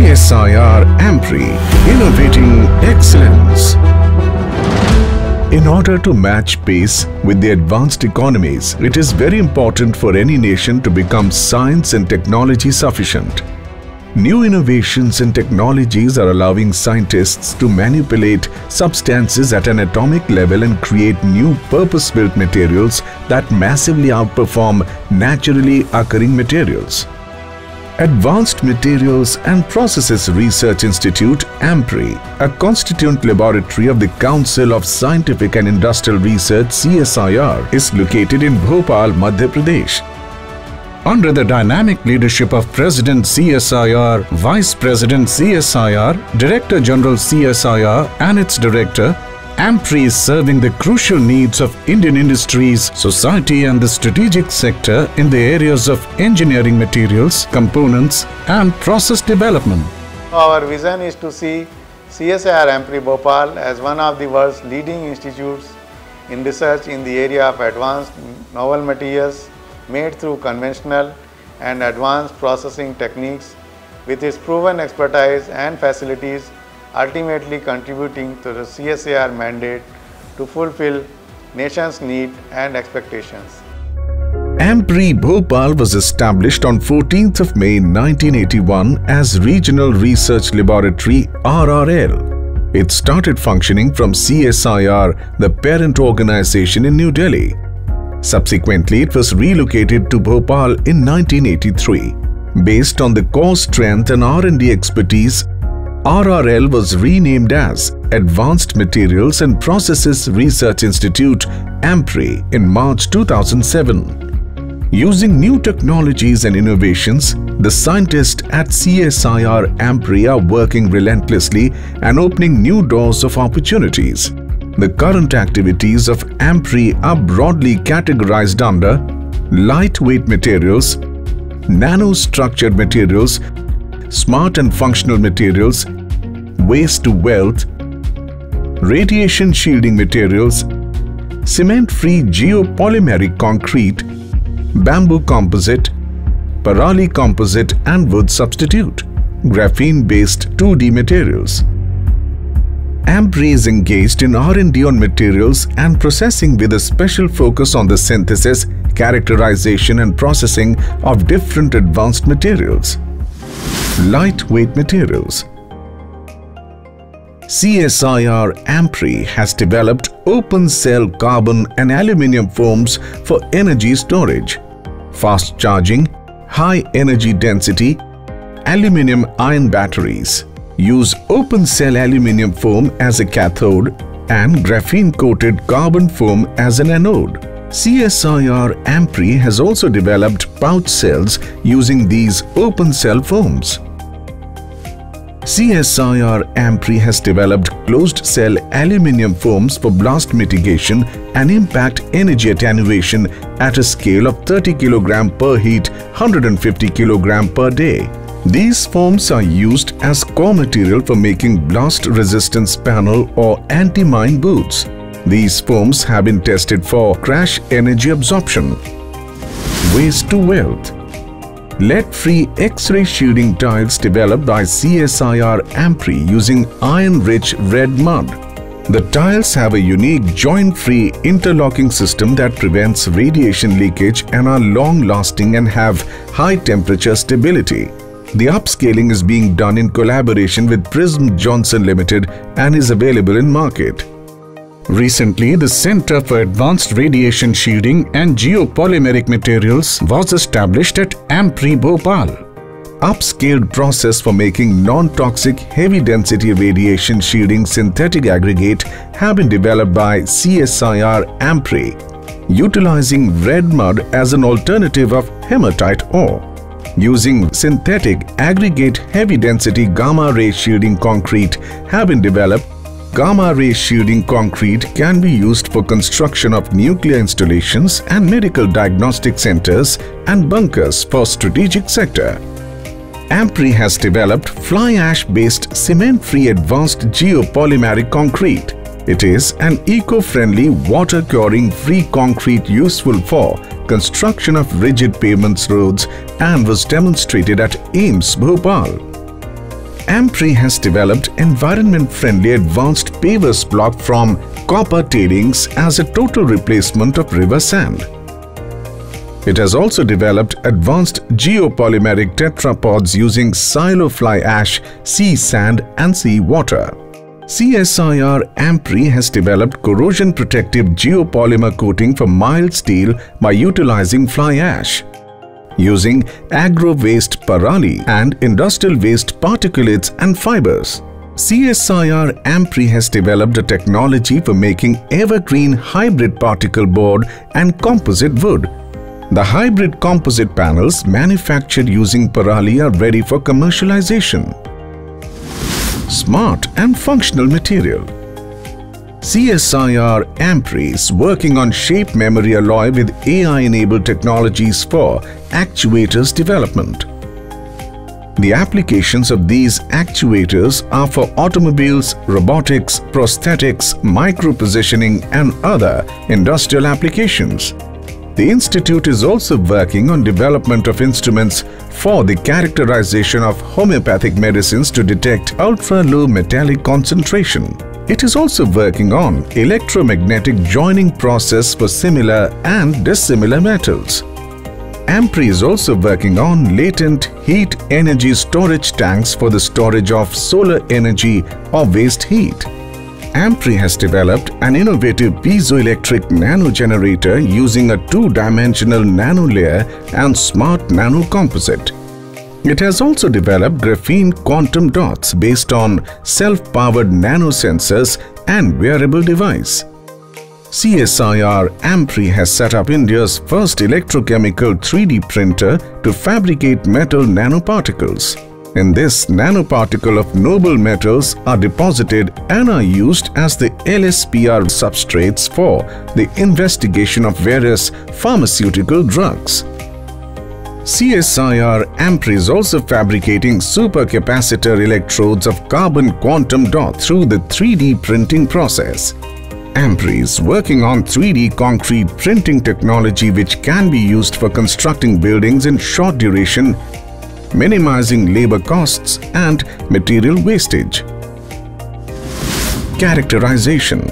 CSIR AMPRI, innovating excellence. In order to match pace with the advanced economies, it is very important for any nation to become science and technology sufficient. New innovations and technologies are allowing scientists to manipulate substances at an atomic level and create new purpose-built materials that massively outperform naturally occurring materials. Advanced Materials and Processes Research Institute, AMPRI, a constituent laboratory of the Council of Scientific and Industrial Research, CSIR, is located in Bhopal, Madhya Pradesh. Under the dynamic leadership of President CSIR, Vice President CSIR, Director General CSIR and its Director, AMPRI is serving the crucial needs of Indian industries, society and the strategic sector in the areas of engineering materials, components and process development. Our vision is to see CSIR AMPRI Bhopal as one of the world's leading institutes in research in the area of advanced novel materials made through conventional and advanced processing techniques with its proven expertise and facilities ultimately contributing to the CSIR mandate to fulfill nation's need and expectations. AMPRI Bhopal was established on 14th of May 1981 as Regional Research Laboratory RRL. It started functioning from CSIR, the parent organization in New Delhi. Subsequently, it was relocated to Bhopal in 1983. Based on the core strength and R&D expertise RRL was renamed as Advanced Materials and Processes Research Institute AMPRI in March 2007. Using new technologies and innovations, the scientists at CSIR AMPRI are working relentlessly and opening new doors of opportunities. The current activities of AMPRI are broadly categorized under lightweight materials, nanostructured materials, smart and functional materials, waste to wealth, radiation shielding materials, cement-free geopolymeric concrete, bamboo composite, parali composite and wood substitute, graphene-based 2D materials. AMPRI is engaged in R&D on materials and processing with a special focus on the synthesis, characterization and processing of different advanced materials. Lightweight materials. CSIR AMPRI has developed open cell carbon and aluminium foams for energy storage, fast charging, high energy density, aluminium ion batteries. Use open cell aluminium foam as a cathode and graphene coated carbon foam as an anode. CSIR AMPRI has also developed pouch cells using these open cell foams. CSIR AMPRI has developed closed-cell aluminium foams for blast mitigation and impact energy attenuation at a scale of 30 kg per heat, 150 kg per day. These foams are used as core material for making blast resistance panel or anti-mine boots. These foams have been tested for crash energy absorption. Waste to wealth lead-free X-ray shielding tiles developed by CSIR AMPRI using iron-rich red mud. The tiles have a unique joint-free interlocking system that prevents radiation leakage and are long-lasting and have high temperature stability. The upscaling is being done in collaboration with Prism Johnson Limited and is available in market. Recently, the Center for Advanced Radiation Shielding and Geopolymeric Materials was established at AMPRI Bhopal. Upscaled process for making non-toxic heavy-density radiation shielding synthetic aggregate have been developed by CSIR AMPRI, utilizing red mud as an alternative of hematite ore. Using synthetic aggregate heavy-density gamma-ray shielding concrete have been developed Gamma ray shielding concrete can be used for construction of nuclear installations and medical diagnostic centers and bunkers for strategic sector. AMPRI has developed fly ash based cement free advanced geopolymeric concrete. It is an eco-friendly water curing free concrete useful for construction of rigid pavements roads and was demonstrated at AIIMS Bhopal. Ampri has developed environment-friendly advanced pavers block from copper tailings as a total replacement of river sand. It has also developed advanced geopolymeric tetrapods using silofly ash, sea sand and sea water. CSIR Ampri has developed corrosion protective geopolymer coating for mild steel by utilizing fly ash. Using agro-waste parali and industrial waste particulates and fibers. CSIR Ampri has developed a technology for making evergreen hybrid particle board and composite wood. The hybrid composite panels manufactured using parali are ready for commercialization smart and functional material. CSIR Ampri is working on shape memory alloy with AI-enabled technologies for actuators development. The applications of these actuators are for automobiles, robotics, prosthetics, micro-positioning and other industrial applications. The Institute is also working on development of instruments for the characterization of homeopathic medicines to detect ultra-low metallic concentration. It is also working on electromagnetic joining process for similar and dissimilar metals. Ampri is also working on latent heat energy storage tanks for the storage of solar energy or waste heat. Ampri has developed an innovative piezoelectric nanogenerator using a two-dimensional nanolayer and smart nanocomposite. It has also developed graphene quantum dots based on self-powered nanosensors and wearable device. CSIR Ampri has set up India's first electrochemical 3D printer to fabricate metal nanoparticles. In this, nanoparticle of noble metals are deposited and are used as the LSPR substrates for the investigation of various pharmaceutical drugs. CSIR Ampri is also fabricating supercapacitor electrodes of carbon quantum dot through the 3D printing process. Ampri is working on 3D concrete printing technology which can be used for constructing buildings in short duration minimizing labor costs and material wastage. Characterization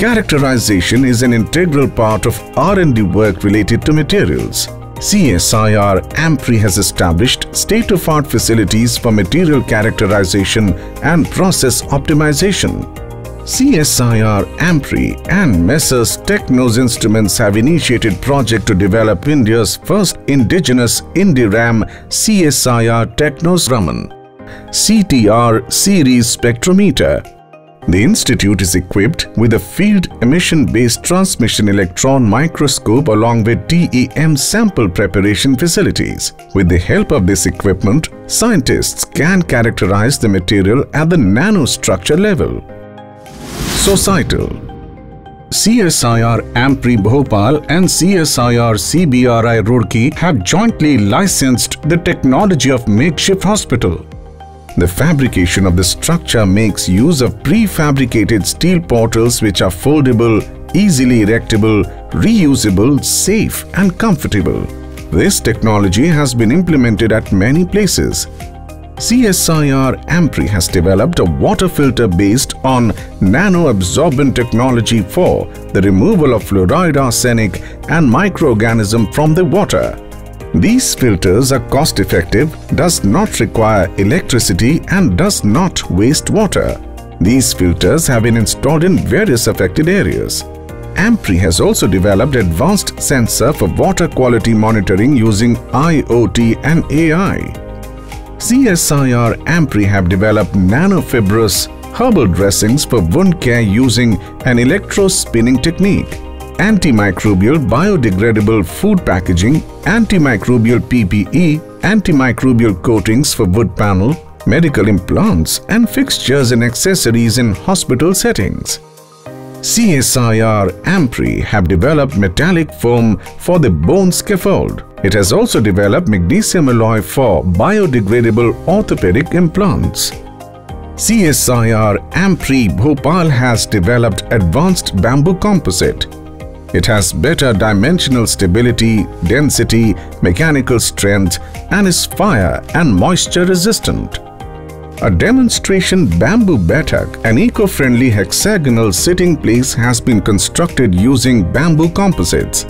Characterization is an integral part of R&D work related to materials. CSIR Ampri has established state-of-art facilities for material characterization and process optimization. CSIR, Ampri and Messrs Technos Instruments have initiated project to develop India's first indigenous IndiRAM CSIR Technos Raman CTR series spectrometer. The institute is equipped with a field emission-based transmission electron microscope along with TEM sample preparation facilities. With the help of this equipment, scientists can characterize the material at the nanostructure level. Societal CSIR Ampri Bhopal and CSIR CBRI Roorkee have jointly licensed the technology of makeshift hospital. The fabrication of the structure makes use of prefabricated steel portals which are foldable, easily erectable, reusable, safe and comfortable. This technology has been implemented at many places. CSIR Ampri has developed a water filter based on nano-absorbent technology for the removal of fluoride arsenic and microorganism from the water. These filters are cost-effective, does not require electricity and does not waste water. These filters have been installed in various affected areas. Ampri has also developed advanced sensor for water quality monitoring using IoT and AI. CSIR Ampri have developed nanofibrous herbal dressings for wound care using an electro-spinning technique. Antimicrobial biodegradable food packaging, antimicrobial PPE, antimicrobial coatings for wood panel, medical implants and fixtures and accessories in hospital settings. CSIR Ampri have developed metallic foam for the bone scaffold. It has also developed magnesium alloy for biodegradable orthopedic implants. CSIR Ampri Bhopal has developed advanced bamboo composite. It has better dimensional stability, density, mechanical strength and is fire and moisture resistant. A demonstration bamboo baithak, an eco-friendly hexagonal sitting place has been constructed using bamboo composites.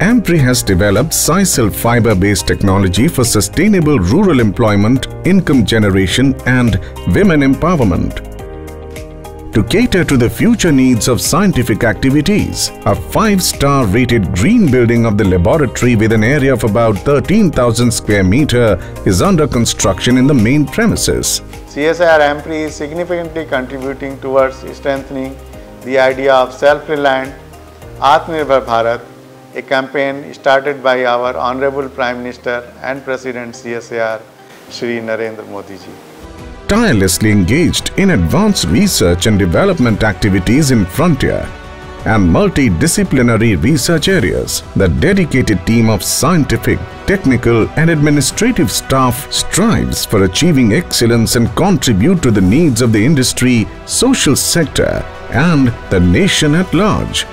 AMPRI has developed sisal fiber-based technology for sustainable rural employment, income generation and women empowerment. To cater to the future needs of scientific activities, a 5-star rated green building of the laboratory with an area of about 13,000 square meter is under construction in the main premises. CSIR AMPRI is significantly contributing towards strengthening the idea of self-reliant Atmanirbhar Bharat, a campaign started by our Honorable Prime Minister and President CSIR, Shri Narendra Modi ji tirelessly engaged in advanced research and development activities in frontier and multidisciplinary research areas. The dedicated team of scientific, technical and administrative staff strives for achieving excellence and contribute to the needs of the industry, social sector and the nation at large.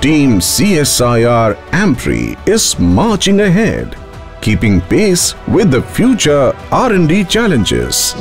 Team CSIR AMPRI is marching ahead keeping pace with the future R&D challenges.